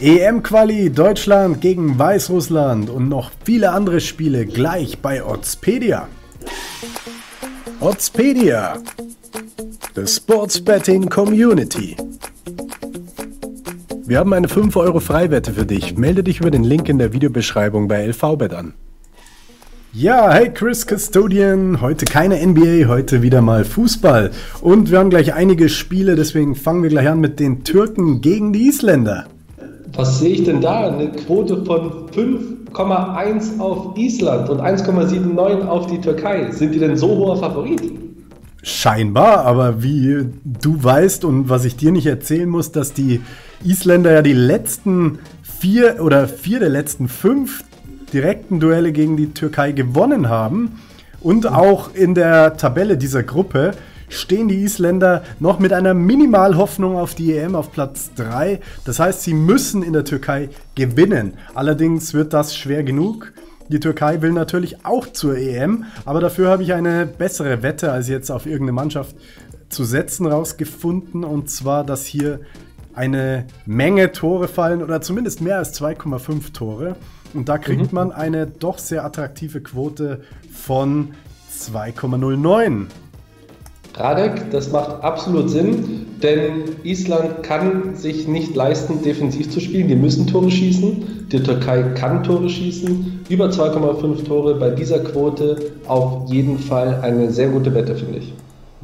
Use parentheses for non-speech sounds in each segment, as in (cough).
EM-Quali Deutschland gegen Weißrussland und noch viele andere Spiele gleich bei Oddspedia. Oddspedia, the Sports Betting Community. Wir haben eine 5 Euro Freiwette für dich. Melde dich über den Link in der Videobeschreibung bei LVBet an. Ja, hey Chris Custodian. Heute keine NBA, heute wieder mal Fußball. Und wir haben gleich einige Spiele, deswegen fangen wir gleich an mit den Türken gegen die Isländer. Was sehe ich denn da? Eine Quote von 5,1 auf Island und 1,79 auf die Türkei. Sind die denn so hoher Favorit? Scheinbar, aber wie du weißt und was ich dir nicht erzählen muss, dass die Isländer ja die letzten vier oder vier der letzten fünf direkten Duelle gegen die Türkei gewonnen haben und auch in der Tabelle dieser Gruppe stehen die Isländer noch mit einer Minimalhoffnung auf die EM auf Platz 3. Das heißt, sie müssen in der Türkei gewinnen. Allerdings wird das schwer genug. Die Türkei will natürlich auch zur EM, aber dafür habe ich eine bessere Wette als jetzt auf irgendeine Mannschaft zu setzen rausgefunden. Und zwar, dass hier eine Menge Tore fallen oder zumindest mehr als 2,5 Tore. Und da kriegt mhm. man eine doch sehr attraktive Quote von 2,09. Radek, das macht absolut Sinn, denn Island kann sich nicht leisten, defensiv zu spielen. Die müssen Tore schießen. Die Türkei kann Tore schießen. Über 2,5 Tore bei dieser Quote auf jeden Fall eine sehr gute Wette, finde ich.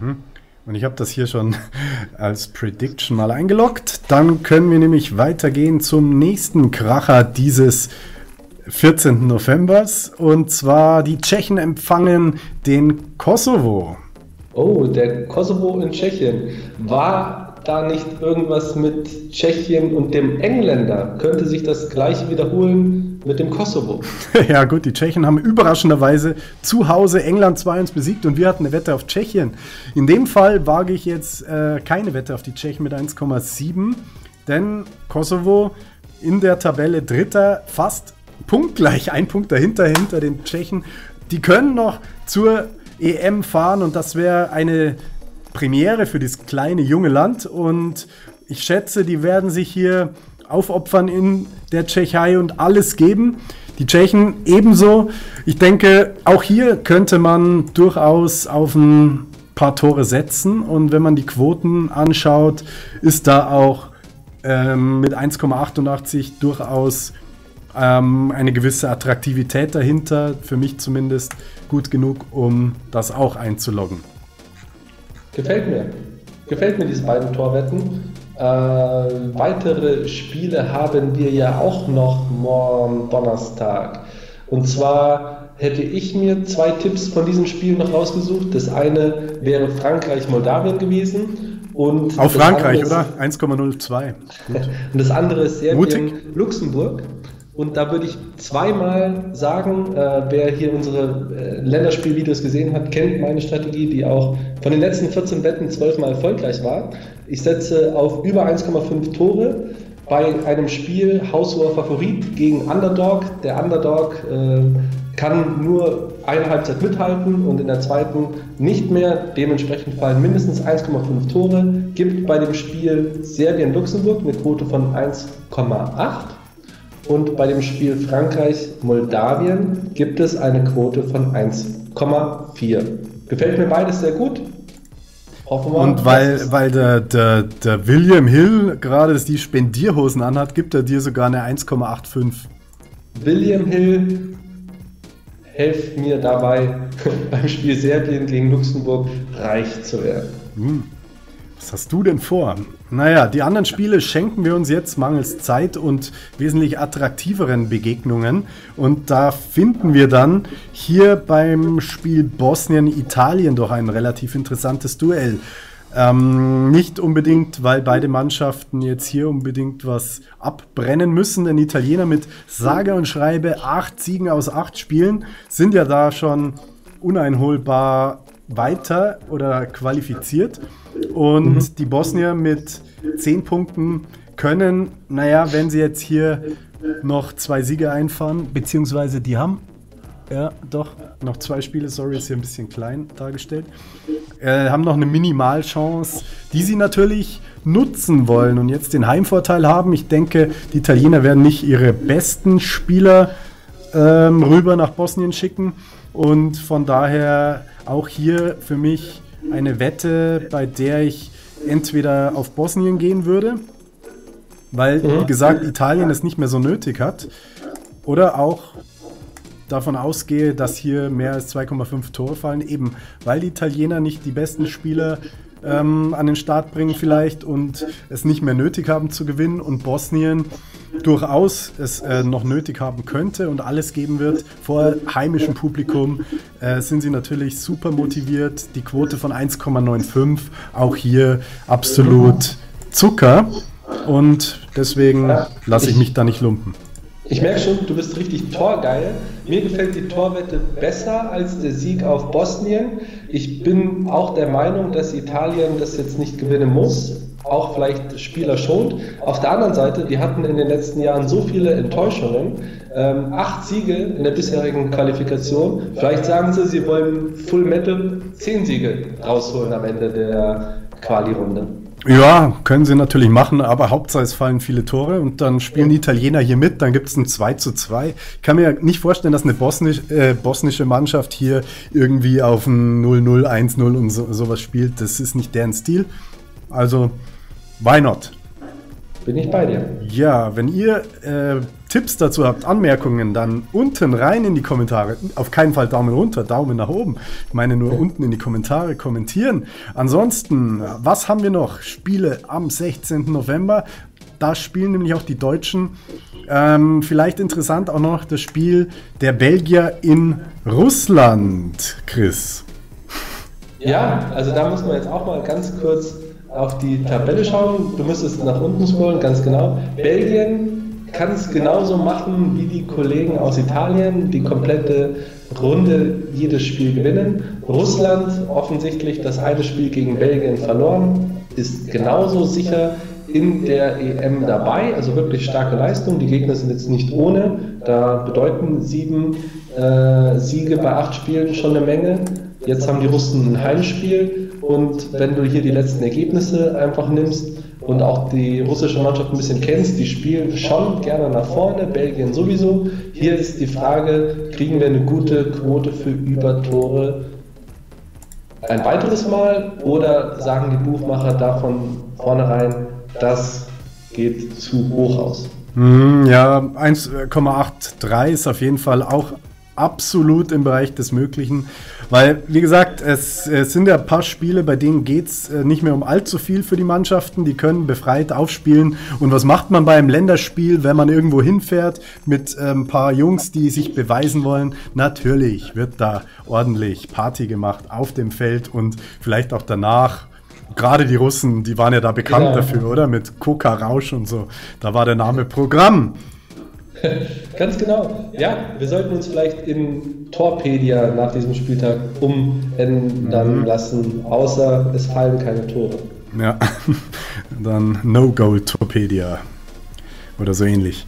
Mhm. Und ich habe das hier schon (laughs) als Prediction mal eingeloggt. Dann können wir nämlich weitergehen zum nächsten Kracher dieses 14. Novembers. Und zwar die Tschechen empfangen den Kosovo. Oh, der Kosovo in Tschechien. War da nicht irgendwas mit Tschechien und dem Engländer? Könnte sich das gleiche wiederholen mit dem Kosovo? (laughs) ja, gut, die Tschechen haben überraschenderweise zu Hause England 2-1 besiegt und wir hatten eine Wette auf Tschechien. In dem Fall wage ich jetzt äh, keine Wette auf die Tschechen mit 1,7, denn Kosovo in der Tabelle Dritter, fast punktgleich, ein Punkt dahinter, hinter den Tschechen. Die können noch zur EM fahren und das wäre eine Premiere für das kleine junge Land und ich schätze, die werden sich hier aufopfern in der Tschechei und alles geben. Die Tschechen ebenso. Ich denke, auch hier könnte man durchaus auf ein paar Tore setzen und wenn man die Quoten anschaut, ist da auch ähm, mit 1,88 durchaus ähm, eine gewisse Attraktivität dahinter, für mich zumindest gut genug, um das auch einzuloggen. Gefällt mir. Gefällt mir diese beiden Torwetten. Äh, weitere Spiele haben wir ja auch noch morgen Donnerstag. Und zwar hätte ich mir zwei Tipps von diesem Spiel noch rausgesucht. Das eine wäre Frankreich-Moldawien gewesen. Und Auf Frankreich, oder? 1,02. (laughs) und das andere ist Serbien-Luxemburg. Und da würde ich zweimal sagen, äh, wer hier unsere äh, Länderspielvideos gesehen hat, kennt meine Strategie, die auch von den letzten 14 Wetten zwölfmal erfolgreich war. Ich setze auf über 1,5 Tore bei einem Spiel haushoher Favorit gegen Underdog. Der Underdog äh, kann nur eine Halbzeit mithalten und in der zweiten nicht mehr. Dementsprechend fallen mindestens 1,5 Tore. Gibt bei dem Spiel Serbien-Luxemburg eine Quote von 1,8. Und bei dem Spiel Frankreich-Moldawien gibt es eine Quote von 1,4. Gefällt mir beides sehr gut. Hoffen wir, Und weil, weil der, der, der William Hill gerade die Spendierhosen anhat, gibt er dir sogar eine 1,85. William Hill, helft mir dabei, (laughs) beim Spiel Serbien gegen Luxemburg reich zu werden. Hm. Was hast du denn vor? Naja, die anderen Spiele schenken wir uns jetzt mangels Zeit und wesentlich attraktiveren Begegnungen. Und da finden wir dann hier beim Spiel Bosnien-Italien doch ein relativ interessantes Duell. Ähm, nicht unbedingt, weil beide Mannschaften jetzt hier unbedingt was abbrennen müssen, denn Italiener mit sage und schreibe acht Siegen aus acht Spielen sind ja da schon uneinholbar weiter oder qualifiziert. Und mhm. die Bosnier mit 10 Punkten können, naja, wenn sie jetzt hier noch zwei Siege einfahren, beziehungsweise die haben, ja, doch, noch zwei Spiele, sorry, ist hier ein bisschen klein dargestellt, äh, haben noch eine Minimalchance, die sie natürlich nutzen wollen und jetzt den Heimvorteil haben. Ich denke, die Italiener werden nicht ihre besten Spieler ähm, rüber nach Bosnien schicken. Und von daher auch hier für mich eine Wette, bei der ich entweder auf Bosnien gehen würde, weil, wie gesagt, Italien es nicht mehr so nötig hat, oder auch davon ausgehe, dass hier mehr als 2,5 Tore fallen, eben weil die Italiener nicht die besten Spieler ähm, an den Start bringen vielleicht und es nicht mehr nötig haben zu gewinnen. Und Bosnien durchaus es äh, noch nötig haben könnte und alles geben wird vor heimischem Publikum, äh, sind sie natürlich super motiviert. Die Quote von 1,95 auch hier absolut Zucker und deswegen lasse ich mich da nicht lumpen. Ich merke schon, du bist richtig torgeil. Mir gefällt die Torwette besser als der Sieg auf Bosnien. Ich bin auch der Meinung, dass Italien das jetzt nicht gewinnen muss, auch vielleicht Spieler schont. Auf der anderen Seite, die hatten in den letzten Jahren so viele Enttäuschungen. Ähm, acht Siege in der bisherigen Qualifikation. Vielleicht sagen sie, sie wollen Full Metal zehn Siege rausholen am Ende der Quali-Runde. Ja, können sie natürlich machen, aber Hauptsache es fallen viele Tore und dann spielen die Italiener hier mit, dann gibt es ein 2 zu 2. Ich kann mir nicht vorstellen, dass eine bosnisch, äh, bosnische Mannschaft hier irgendwie auf ein 0-0, 1-0 und so, sowas spielt. Das ist nicht deren Stil. Also, why not? Bin ich bei dir. Ja, wenn ihr äh, Tipps dazu habt, Anmerkungen, dann unten rein in die Kommentare. Auf keinen Fall Daumen runter, Daumen nach oben. Ich meine nur unten in die Kommentare kommentieren. Ansonsten, was haben wir noch? Spiele am 16. November. Da spielen nämlich auch die Deutschen. Ähm, vielleicht interessant auch noch das Spiel der Belgier in Russland, Chris. Ja, also da muss man jetzt auch mal ganz kurz auf die Tabelle schauen. Du müsstest nach unten scrollen, ganz genau. Belgien kann es genauso machen wie die Kollegen aus Italien, die komplette Runde jedes Spiel gewinnen. Russland offensichtlich das eine Spiel gegen Belgien verloren, ist genauso sicher in der EM dabei, also wirklich starke Leistung. Die Gegner sind jetzt nicht ohne, da bedeuten sieben äh, Siege bei acht Spielen schon eine Menge. Jetzt haben die Russen ein Heimspiel und wenn du hier die letzten Ergebnisse einfach nimmst und auch die russische Mannschaft ein bisschen kennst, die spielen schon gerne nach vorne, Belgien sowieso. Hier ist die Frage, kriegen wir eine gute Quote für Übertore ein weiteres Mal oder sagen die Buchmacher davon vornherein, das geht zu hoch aus? Hm, ja, 1,83 ist auf jeden Fall auch absolut im Bereich des Möglichen. Weil, wie gesagt, es, es sind ja ein paar Spiele, bei denen geht es äh, nicht mehr um allzu viel für die Mannschaften. Die können befreit aufspielen. Und was macht man bei einem Länderspiel, wenn man irgendwo hinfährt mit äh, ein paar Jungs, die sich beweisen wollen? Natürlich wird da ordentlich Party gemacht auf dem Feld und vielleicht auch danach gerade die Russen, die waren ja da bekannt ja. dafür, oder? Mit Coca Rausch und so. Da war der Name Programm. (laughs) Ganz genau. Ja, wir sollten uns vielleicht in Torpedia nach diesem Spieltag umändern mhm. lassen, außer es fallen keine Tore. Ja, (laughs) dann No-Goal-Torpedia oder so ähnlich.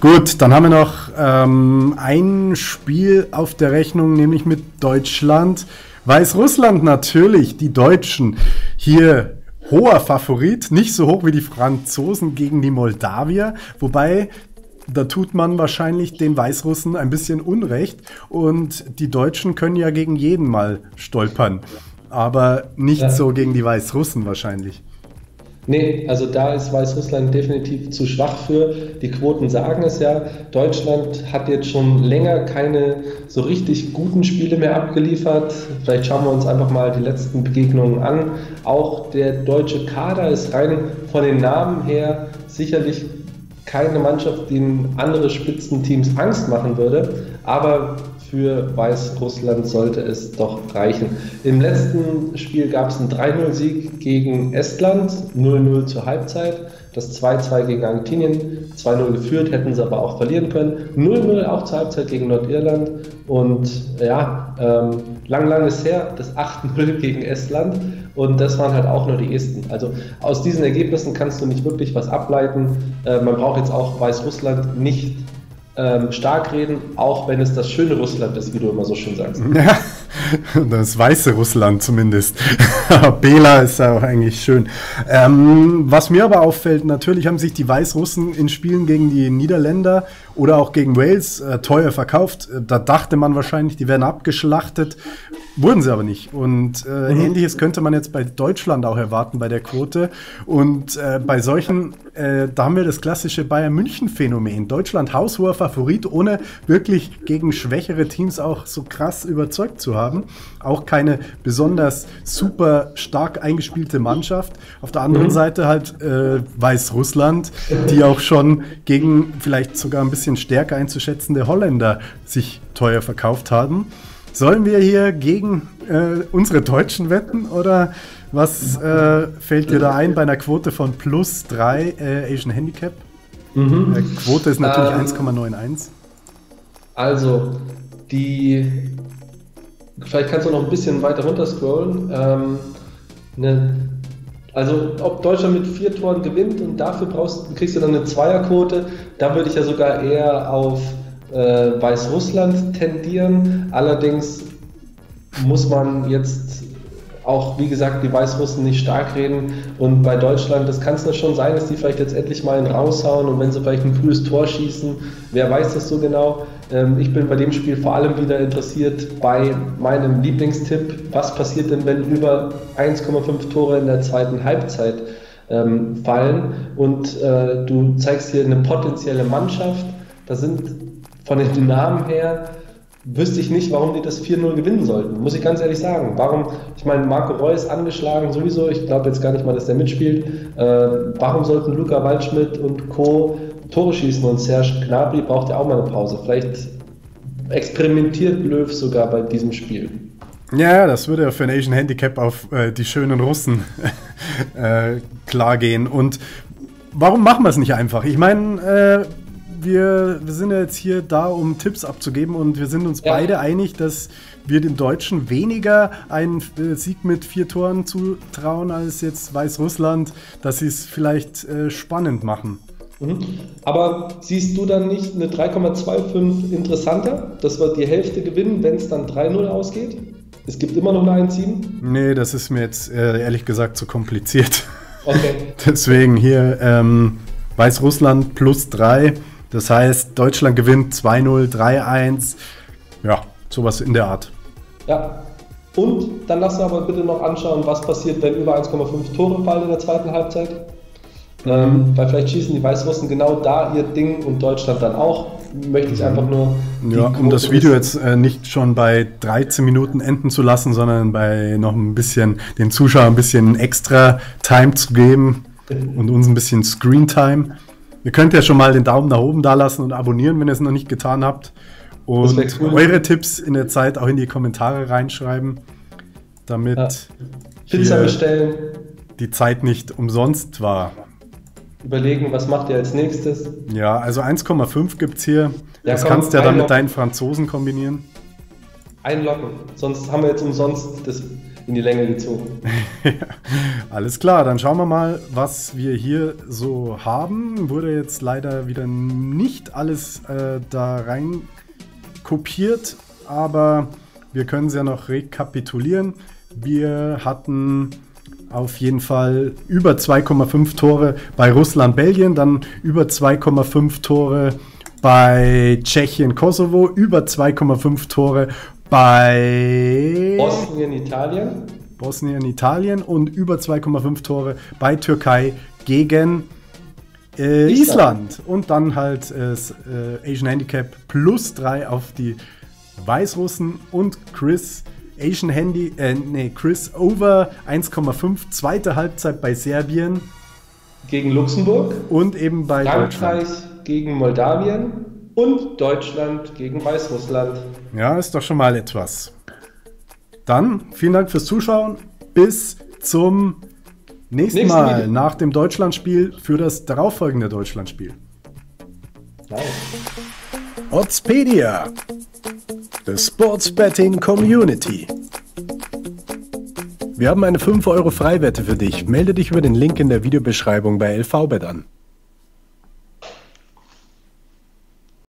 Gut, dann haben wir noch ähm, ein Spiel auf der Rechnung, nämlich mit Deutschland. Weißrussland natürlich, die Deutschen hier hoher Favorit, nicht so hoch wie die Franzosen gegen die Moldawier, wobei da tut man wahrscheinlich den Weißrussen ein bisschen Unrecht und die Deutschen können ja gegen jeden mal stolpern, aber nicht ja. so gegen die Weißrussen wahrscheinlich. Nee, also da ist Weißrussland definitiv zu schwach für. Die Quoten sagen es ja. Deutschland hat jetzt schon länger keine so richtig guten Spiele mehr abgeliefert. Vielleicht schauen wir uns einfach mal die letzten Begegnungen an. Auch der deutsche Kader ist rein von den Namen her sicherlich keine Mannschaft, die andere Spitzenteams Angst machen würde. Aber für Weißrussland sollte es doch reichen. Im letzten Spiel gab es einen 3-0-Sieg gegen Estland, 0-0 zur Halbzeit. Das 2-2 gegen Argentinien, 2-0 geführt, hätten sie aber auch verlieren können. 0-0 auch zur Halbzeit gegen Nordirland. Und ja, ähm, lang, lang ist her, das 8-0 gegen Estland. Und das waren halt auch nur die ersten. Also aus diesen Ergebnissen kannst du nicht wirklich was ableiten. Äh, man braucht jetzt auch Weißrussland nicht ähm, stark reden, auch wenn es das schöne Russland ist, wie du immer so schön sagst. Ja, (laughs) Das weiße Russland zumindest. (laughs) Bela ist ja auch eigentlich schön. Ähm, was mir aber auffällt, natürlich haben sich die Weißrussen in Spielen gegen die Niederländer oder auch gegen Wales äh, teuer verkauft. Da dachte man wahrscheinlich, die werden abgeschlachtet. Wurden sie aber nicht. Und äh, mhm. ähnliches könnte man jetzt bei Deutschland auch erwarten bei der Quote. Und äh, bei solchen, äh, da haben wir das klassische Bayern München-Phänomen. Deutschland haushoher Favorit, ohne wirklich gegen schwächere Teams auch so krass überzeugt zu haben. Auch keine besonders super stark eingespielte Mannschaft. Auf der anderen mhm. Seite halt äh, Weißrussland, die auch schon gegen vielleicht sogar ein bisschen stärker einzuschätzende Holländer sich teuer verkauft haben. Sollen wir hier gegen äh, unsere Deutschen wetten oder was äh, fällt dir da ein bei einer Quote von plus 3 äh, Asian Handicap? Mhm. Äh, Quote ist natürlich ähm, 1,91. Also, die. Vielleicht kannst du noch ein bisschen weiter runter scrollen. Ähm, ne, also, ob Deutschland mit vier Toren gewinnt und dafür brauchst, kriegst du dann eine Zweierquote, da würde ich ja sogar eher auf äh, Weißrussland tendieren. Allerdings muss man jetzt auch, wie gesagt, die Weißrussen nicht stark reden. Und bei Deutschland, das kann es schon sein, dass die vielleicht jetzt endlich mal einen raushauen und wenn sie vielleicht ein frühes Tor schießen, wer weiß das so genau. Ähm, ich bin bei dem Spiel vor allem wieder interessiert bei meinem Lieblingstipp. Was passiert denn, wenn über 1,5 Tore in der zweiten Halbzeit ähm, fallen? Und äh, du zeigst hier eine potenzielle Mannschaft. Da sind von den Namen her wüsste ich nicht, warum die das 4-0 gewinnen sollten. Muss ich ganz ehrlich sagen. Warum, ich meine, Marco Reus angeschlagen sowieso, ich glaube jetzt gar nicht mal, dass der mitspielt. Äh, warum sollten Luca Waldschmidt und Co. Tore schießen und Serge Gnabry braucht ja auch mal eine Pause. Vielleicht experimentiert Löw sogar bei diesem Spiel. Ja, das würde ja für ein Asian Handicap auf äh, die schönen Russen (laughs) äh, klar gehen. Und warum machen wir es nicht einfach? Ich meine, äh, wir, wir sind ja jetzt hier da, um Tipps abzugeben und wir sind uns ja. beide einig, dass wir den Deutschen weniger einen äh, Sieg mit vier Toren zutrauen als jetzt Weißrussland, dass sie es vielleicht äh, spannend machen. Mhm. Aber siehst du dann nicht eine 3,25 interessanter, dass wir die Hälfte gewinnen, wenn es dann 3-0 ausgeht? Es gibt immer noch eine 1-7? Nee, das ist mir jetzt äh, ehrlich gesagt zu kompliziert. Okay. (laughs) Deswegen hier ähm, Weißrussland plus 3 das heißt, Deutschland gewinnt 2-0, 3-1. Ja, sowas in der Art. Ja. Und dann lass uns aber bitte noch anschauen, was passiert, wenn über 1,5 Tore fallen in der zweiten Halbzeit. Mhm. Ähm, weil vielleicht schießen die Weißrussen genau da ihr Ding und Deutschland dann auch. Möchte ich einfach nur. Ja, um das Video jetzt äh, nicht schon bei 13 Minuten enden zu lassen, sondern bei noch ein bisschen den Zuschauern ein bisschen extra Time zu geben (laughs) und uns ein bisschen Screen Time. Ihr könnt ja schon mal den Daumen nach oben da lassen und abonnieren, wenn ihr es noch nicht getan habt. Und cool. eure Tipps in der Zeit auch in die Kommentare reinschreiben, damit ja. Pizza bestellen. die Zeit nicht umsonst war. Überlegen, was macht ihr als nächstes? Ja, also 1,5 gibt es hier. Ja, das komm, kannst du ja dann mit deinen Franzosen kombinieren. Einloggen, sonst haben wir jetzt umsonst das in die Länge gezogen. (laughs) Alles klar, dann schauen wir mal, was wir hier so haben. Wurde jetzt leider wieder nicht alles äh, da rein kopiert, aber wir können es ja noch rekapitulieren. Wir hatten auf jeden Fall über 2,5 Tore bei Russland-Belgien, dann über 2,5 Tore bei Tschechien-Kosovo, über 2,5 Tore bei Bosnien, Italien. Bosnien, Italien und über 2,5 Tore bei Türkei gegen äh, Island. Und dann halt äh, Asian Handicap plus 3 auf die Weißrussen und Chris Asian Handy, äh, nee, Chris over 1,5, zweite Halbzeit bei Serbien. Gegen Luxemburg. Und eben bei Frankreich Deutschland. gegen Moldawien und Deutschland gegen Weißrussland. Ja, ist doch schon mal etwas. Dann vielen Dank fürs Zuschauen. Bis zum nächsten, nächsten Mal Video. nach dem Deutschlandspiel für das darauffolgende Deutschlandspiel. Nice. Oddspedia, the Sports Betting Community. Wir haben eine 5 Euro Freiwette für dich. Melde dich über den Link in der Videobeschreibung bei LVBet an.